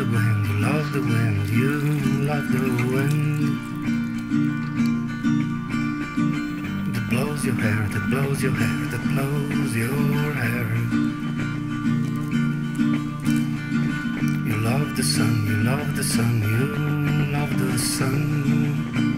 the wind, you love the wind, you love the wind. That blows your hair, that blows your hair, that blows your hair. You love the sun, you love the sun, you love the sun.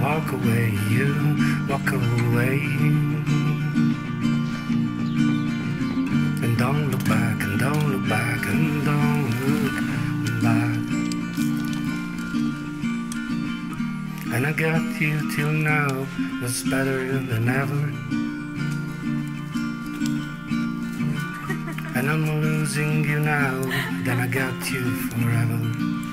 Walk away, you walk away. And don't look back, and don't look back, and don't look back. And I got you till now was better than ever. And I'm losing you now, then I got you forever.